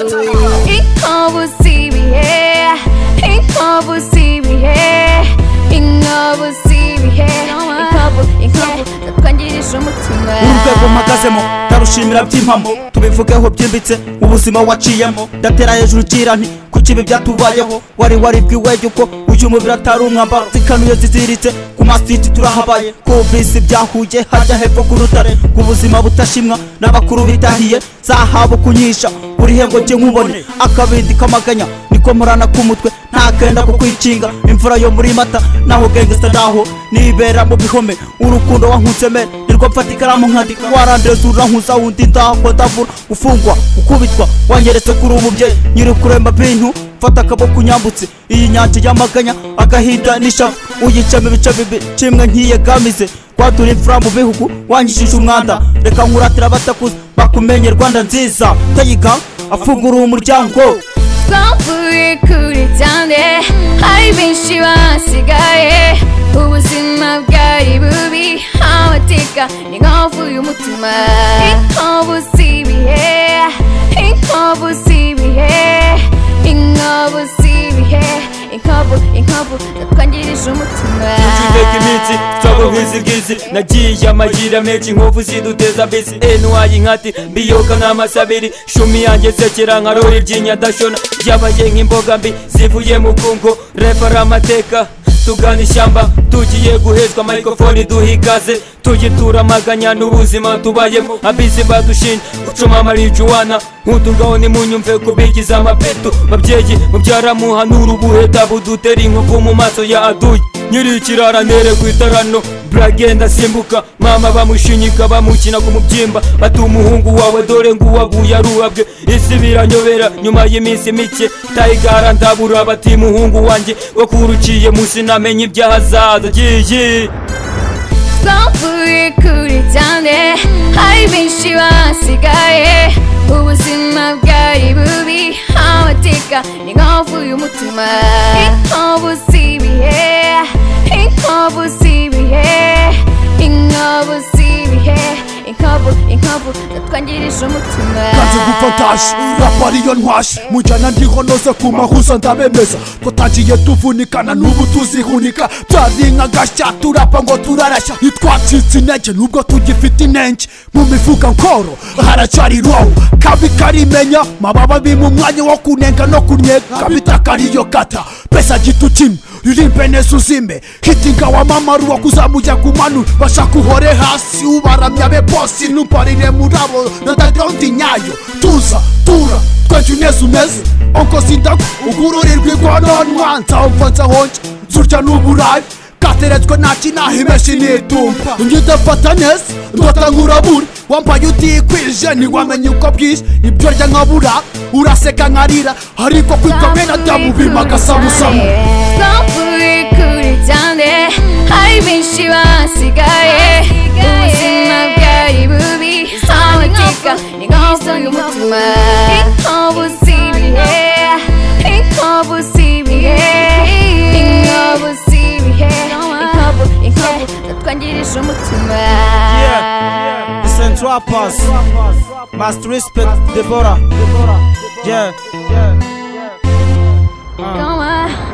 inkovu z'ibihe inkovu z'ibihe inkovu z'ibihe inkovu inkovu zatwangirije umutima urwego mpagazemo ndarushimira by'impamo. Tubivugeho byimbitse ubuzima waciyemo. Ndatera hejuru ugira nti kuki ibi byatubayeho. Wari waribwiwe yuko uyu mubiri atari umwambaro. Zikanuye ziziritse ku masiti turahabaye. Ku bisi byahuye hajya hepfo ku rutare. Ku buzima budashimwa n'abakuru bitahiye. Zahabu kunyisha buri hengo jye nkubone. Akabindi kamaganya niko murana k'umutwe ntakenda kukwikinga imvura yo muri mata. Naho gengesta naho nibera mu bihome. Urukundo wankunseme nirwo mfata ikaramu nkandika. Warandeza urankuza wundi ndahakwa ndavura. Ufungwa ukubitwa wanyeretse kuri umubyeyi nyiri kuremba bintu fata akaboko unyambutse. Iyi nyanja y'amaganya agahinda n'ishavu uyicamo ibice bibiri kimwe nkiyegamize kwatura imfura mu bihugu wangishije umwanda. Reka nkuratira abatakuze bakumenye rwanda nziza. Tayiga afungura umuryango twavuye kuri cyane hari benshi basigaye. Ubuzima bwari bubi amateka ni inkovu y'umutima. Inkovu z'ibihe inkovu z'ibihe inkovu z'ibihe inkovu inkovu zatwangirije umutima Tujuteka iminsi twabo nk'izigizi nagiye amayira menshi inkovu ziduteza bisi. Enwaye inkati mbiyoka nk'amasabiri shumi yanjye sekera nka rori ry'inyadashona ryabaye nk'imboga mbi zivuye mu kungo refara amateka tugana ishyamba tugiye guhezwa mikrofoni duha ikaze tugitura amaganya n'ubuzima tubayemo ab'isi badushinja gucuma amarijuwana nk'utungaho nimunyumve kubigiza amapeto babyeyi mubyara muhanura ubuheta budutera inkovu mu maso ya aduyi nyiri ikirara ntere ku itarano buragenda asimbuka mama bamushinyika bamukina ku mubyimba. Bati umuhungu wawe dore nguwaguye aruhabwe isi biranyobera nyuma y'iminsi mike. Tayigara ndabura bati muhungu wanjye wakurukiye musi namenye ibyahazaza giye twavuye kure cyane hari benshi basigaye. Ubuzima bwari bubi amateka inkovu y'umutima. Inkovu z'ibihe inkovu z'ibihe inkovu inkovu zatwangirije umutima kanze gupfa ntaje rapa ariyo ntwaje mujyana ndiho noze ku mahuza ndabemeza. Ko tagiye tuvunikana n'ubu tuzihunika. Byari nk'agashya turapa ngo turarashya ntitwacitse intege nubwo tugifite inenge. Mu mifuka nkoro haracyari roho. Kabi karimenya mababa bima umwanya wo kunenga no kunyega. Bitaka ariyo kata pesa gitu kimwe yulipene susimbe. Hitinga wa mamaru wakuzamuja kumanu. Vashakuhore hasi uvaramya veposi nuparire muravo nandatontinyayo tuza tura kwetu nesu nesu. Onkosindaku ukururirwi kwanonwanza omfanza honja nzurja nuburayi kateretswe nakinahimeshinitumba ngidafata neza ndatangura buri. Wambaye utikwije ntiwamenye uko bwije. Ibyo rya nkabura uraseka nkarira ariko kwikomera byamubimaga sabusamu. 選手は足がえどうしまうかいぶみ騒ぎか願いそよもつまいこぶしみへいこぶしみへいこぶしみへいこぶいこぶだ感じでしょもつま Yeah, listen to our past Must respect Deborah Yeah, yeah, yeah. Uh.